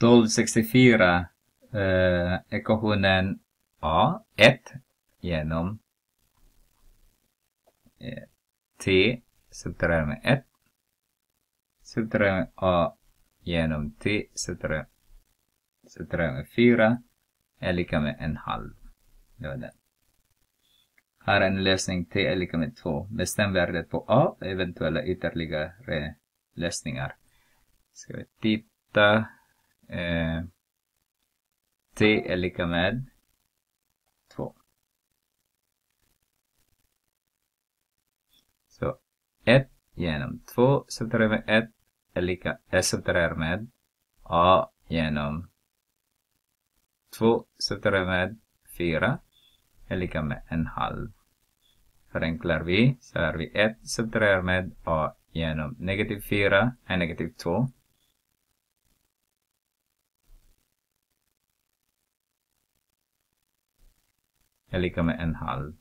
1264 eh, ekvationen A, 1 genom eh, T subtraherar med 1 subtraherar med A genom T subtraherar med 4 är lika med en halv. Det var den. Här är en lösning T är lika med 2. Bestäm värdet på A och eventuella ytterligare lösningar. Ska vi titta. Eh, T är lika med 2. Så 1 genom 2 subtraherar med 1 är lika, är subtraherar med A genom 2 subtraherar med 4 är lika med en halv. Förenklar vi så är vi 1 subtraherar med A genom negativ 4 är negativ 2. Är lika med en halv.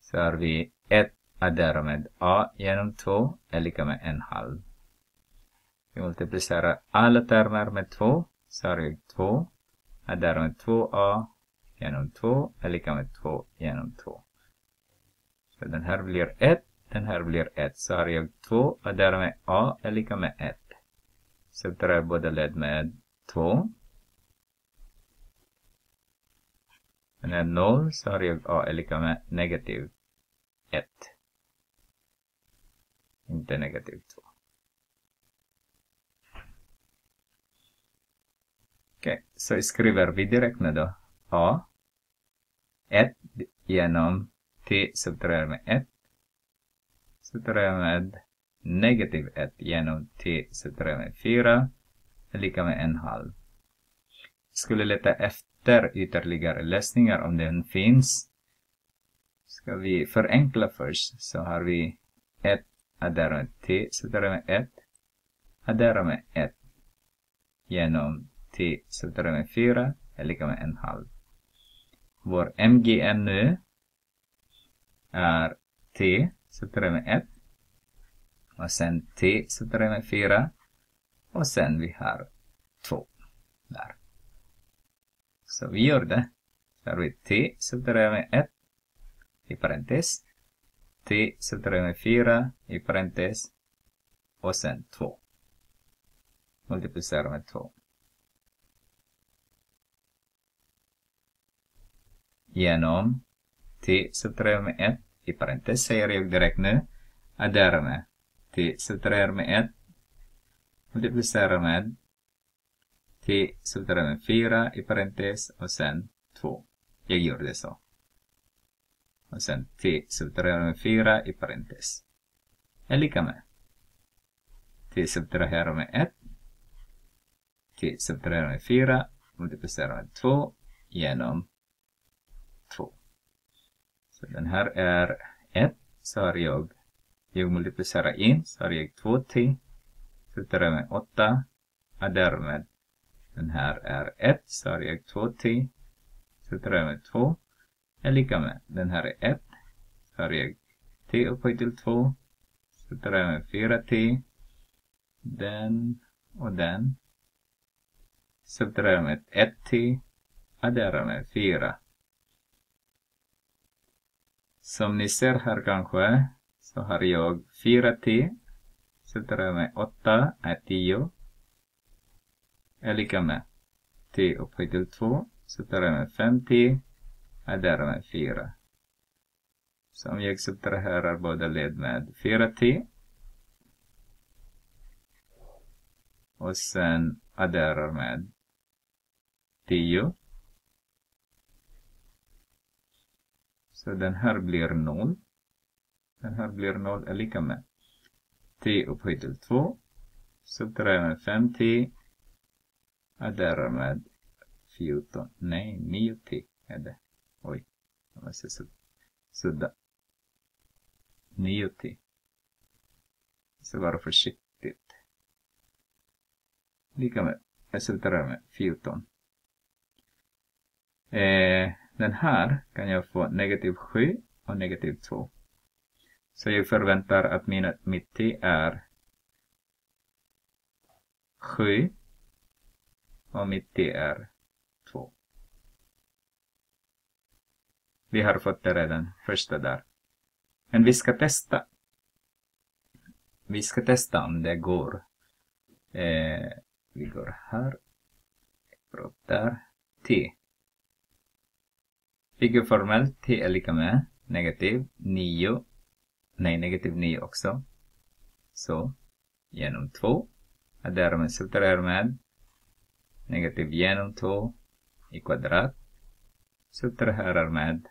Så har vi 1 adderar med A genom 2 är lika med en halv. Vi multiplicerar alla termer med 2 så har vi 2 adderar med 2A genom 2 är lika med 2 genom 2. Så den här blir 1, den här blir 1. Så har jag 2 och därmed A är lika med 1. Subtraherar båda led med 2. Men är 0 så har jag A är lika med negativ 1. Inte negativ 2. Okej, okay, så skriver vi direkt nu då. A 1 genom t subtraherar med 1 subtraherar med negativ 1 genom t subtraherar med 4 är lika med en halv. Skulle leta efter ytterligare lösningar om den finns. Ska vi förenkla först så har vi 1 addera med t subtraherar med 1 addera med 1 genom t subtraherar med 4 är lika med en halv. Vår MGN nu är T subtraherar med 1. Och sen T subtraherar med 4. Och sen vi har 2 där. Så vi gör det. Så har vi T sätter jag med 1 i parentes. T sätter jag med 4 i parentes. Och sen 2. Multiplicerar med 2. genom t sätter jag med 1 i parentes säger jag direkt nu addera med t jag med 1 multiplicerar med t subtraherar med 4 i parentes och sen 2. Jag gör det så. Och sen t subtraherar med 4 i parentes. Är lika med t subtraherar med 1 t subtraherar med 4 Multiplicerar med 2 genom 2. Så den här är 1, så har jag, jag multiplicerar in, så har jag 2t, Subtraherar med 8, och därmed den här är 1, så har jag 2t, sätter med 2, är lika med, den här är 1, så har jag t upphöjt till 2, sätter med 4t, den och den, sätter med 1t, adderar med 4. Som ni ser här kanske så har jag 4t. Sätter jag med 8 är 10. Är lika med t upphöjt till 2. Så Sätter jag med 5t är med 4. Så om jag subtraherar båda led med 4t. Och sen adderar med 10. Så den här blir 0. Den här blir 0 är lika med t upphöjt till 2. Subtraherar med 5t. Adderar med 14. Nej, 9 till är det. Oj, jag måste sudda. 9 till. Så vara försiktigt. Lika med, jag subtraherar med 14. Eh, den här kan jag få negativ 7 och negativ 2. Så jag förväntar att mina, mitt t är 7 och mitt t är 2. Vi har fått det redan, första där. Men vi ska testa. Vi ska testa om det går. Eh, vi går här. Brott där. T. Vilket formellt T är lika med negativ 9. Nej, negativ 9 också. Så, genom 2. Därmed subtraherar med negativ genom 2 i kvadrat. Subtraherar med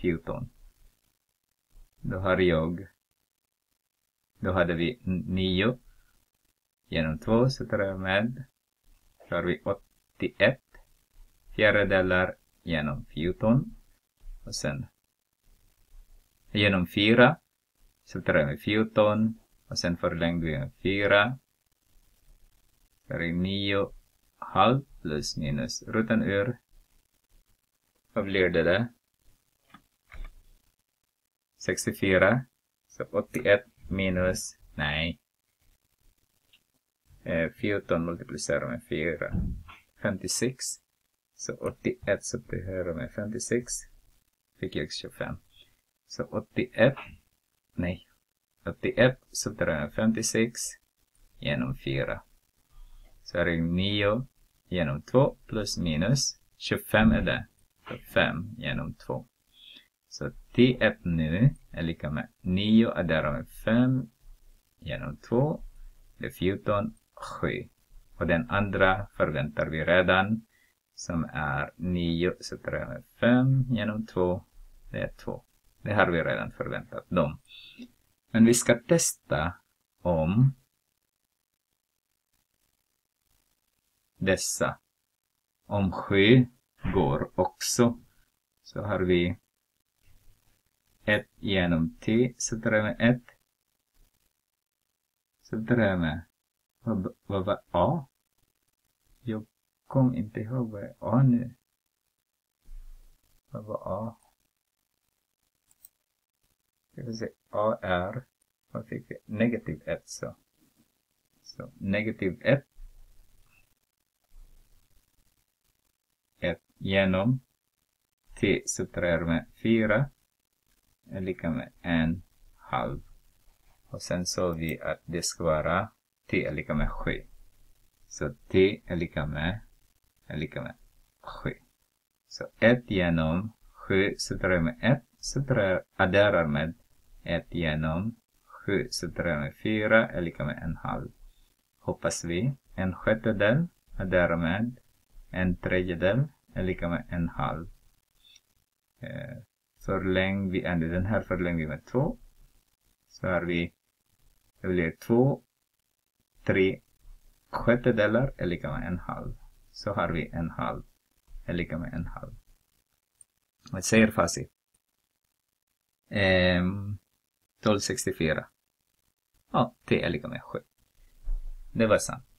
14. Då har jag, då hade vi 9 genom 2 subtraherar med, så har vi 81 fjärdedelar genom 14 och sen genom 4 subtraherar vi 14 och sen förlängde vi med 4 Där är 9 halv plus minus rutan ur vad blir det där? 64. Så 81 minus, nej. Eh, 14 multiplicerar med 4. 56. Så 81 subtraherar med 56. Fick jag 25. Så 81, nej. 81 subtraherar med 56 genom 4. Så är det 9 genom 2 plus minus 25 är det. Så 5 genom 2. Så t nu är lika med 9 adderar med 5 genom 2. Det är 14, 7. Och den andra förväntar vi redan som är 9 så tar jag med 5 genom 2. Det är 2. Det har vi redan förväntat dem. Men vi ska testa om dessa. Om 7 går också så har vi 1 genom t så drar jag med 1. Så drar jag med, vad, vad var a? Jag kom inte ihåg vad är a nu. Vad var a? Jag vill se, a är, vad fick vi? Negativ 1 så. Så negativ 1. 1 genom t subtraherar med 4 är lika med en halv. Och sen såg vi att det ska vara t är lika med 7. Så t är lika med, är lika med 7. Så 1 genom 7 subtraherar med 1, subtraherar, adderar med 1 genom 7 subtraherar med 4 är lika med en halv. Hoppas vi. En sjättedel adderar med en tredjedel är lika med en halv. Eh, förläng vi ändå den här förlänger vi med 2. Så har vi, det blir 2, 3 sjättedelar är lika med en halv. Så har vi en halv är lika med en halv. Vad säger facit? Ehm, 1264. Ja, det är lika med 7. Det var sant.